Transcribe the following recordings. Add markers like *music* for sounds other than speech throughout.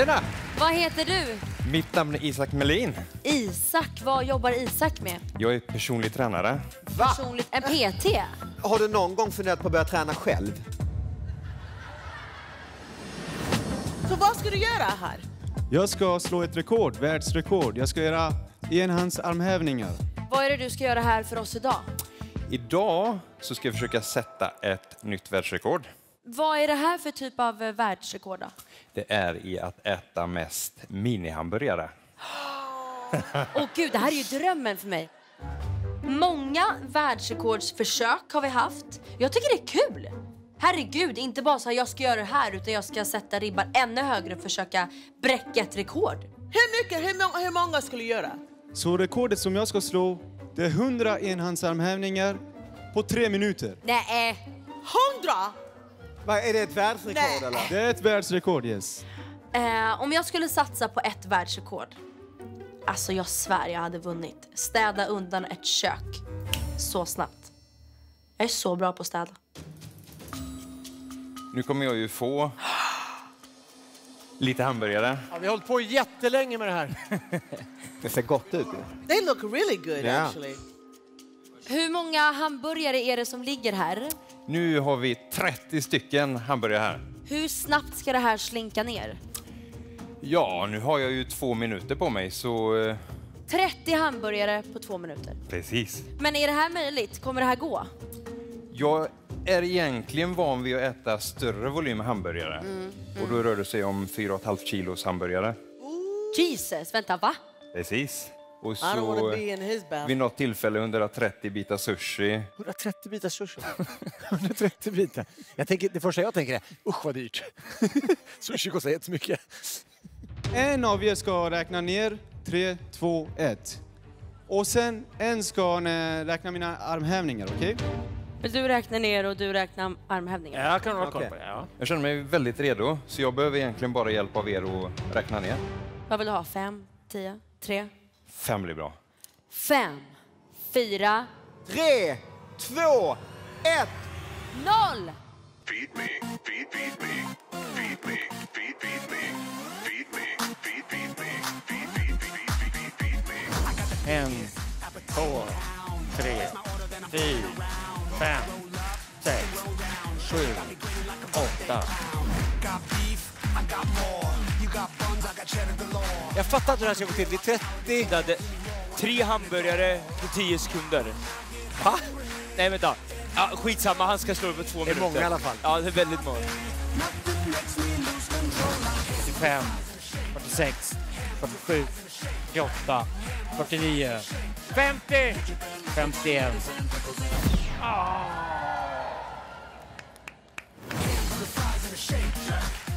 Tjena! Vad heter du? Mitt namn är Isak Melin. Isak. Vad jobbar Isak med? Jag är personlig tränare. Personligt. En PT? Har du någon gång funderat på att börja träna själv? Så vad ska du göra här? Jag ska slå ett rekord, världsrekord. Jag ska göra enhandsarmhävningar. Vad är det du ska göra här för oss idag? Idag så ska jag försöka sätta ett nytt världsrekord. Vad är det här för typ av eh, världsrekord? Det är i att äta mest minihamburgare. *gasps* Åh oh, gud, det här är ju drömmen för mig. Många världsrekordsförsök har vi haft. Jag tycker det är kul. Herregud, inte bara så här, jag ska göra det här utan jag ska sätta ribban ännu högre och försöka bräcka ett rekord. Hur mycket, hur, må hur många skulle du göra? Så rekordet som jag ska slå, det är 100 enhandsarmhävningar på tre minuter. Nej. 100? Är det ett världsrekord Nej. eller? Det är ett världsrekord, yes. eh, om jag skulle satsa på ett världsrekord. Alltså jag svär jag hade vunnit. Städa undan ett kök. Så snabbt. Jag är så bra på att städa. Nu kommer jag ju få lite hamburgare. Ja, vi har hållit på jättelänge med det här. *laughs* Det ser gott ut. They look really good Ja. actually. Hur många hamburgare är det som ligger här? Nu har vi 30 stycken hamburgare här. Hur snabbt ska det här slinka ner? Ja, nu har jag ju två minuter på mig så... eh, 30 hamburgare på två minuter. Precis. Men är det här möjligt? Kommer det här gå? Jag är egentligen van vid att äta större volym hamburgare. Och då rör det sig om 4,5 kilos hamburgare. Jesus, vänta va? Precis. Och så be in his bath. vid något tillfälle 130 bitar sushi. 130 bitar sushi. *laughs* 130 bitar. Jag tänker, det första jag tänker är, usch vad dyrt. *laughs* sushi kostar jättemycket. En av er ska räkna ner. Tre, två, ett. Och sen en ska räkna mina armhävningar, okej? Men du räknar ner och du räknar armhävningar. Jag kan ha koll på det. Ja. Jag känner mig väldigt redo, så jag behöver egentligen bara hjälp av er att räkna ner. Vad vill du ha? Fem, tio, tre, Fem blir bra. fem, fyra, Tre, två, ett! noll! Feed me, feed, feed me, feed me, feed, feed me, feed me, feed, feed me, feed, feed, feed, feed, feed, feed me. En, två, tre, fyra, fem, sex, sju, åtta. Jag fattar inte hur det här ska gå till. Det är 30... Det hade tre hamburgare på 10 sekunder. Va? Nej, vänta. Ja, skitsamma, han ska slå det på två Det är minuter. många i alla fall. Ja, det är väldigt många. 45, 46, 47, 48, 49, 50, 51.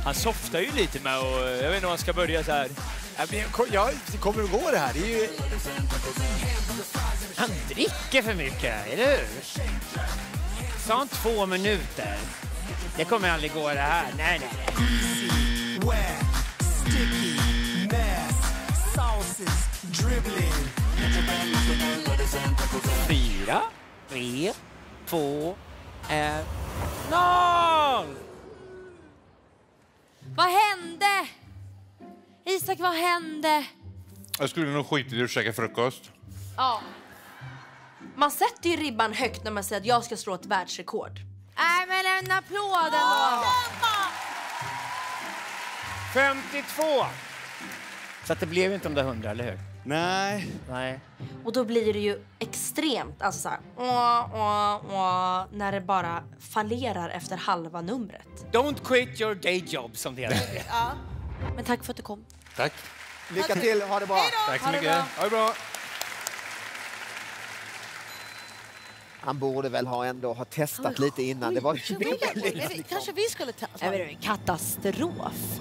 Han softar ju lite med och jag vet inte om han ska börja så här. Ja, det kommer att gå det här. Det är ju... Han dricker för mycket, eller hur? Sa han två minuter? Det kommer aldrig gå det här. Nej, nej, nej. Fyra, tre, två, ett, noll! Vad hände? Isak, vad hände? Jag skulle nog skita i att käka frukost. Ja. Man sätter ju ribban högt när man säger att jag ska slå ett världsrekord. Nej, men en applåd ändå! 52! Så att det blev inte de där hundra, eller hur? Nej. Nej. Och då blir det ju extremt, alltså så här, åh, åh, åh, när det bara fallerar efter halva numret. Don't quit your day job, som det heter. Men tack för att du kom. Tack. Lycka till, ha det bra! Tack så mycket. bra. Ha det bra. Han borde väl ha ändå ha testat lite innan. Det var Kanske vi skulle testa. Det är katastrof.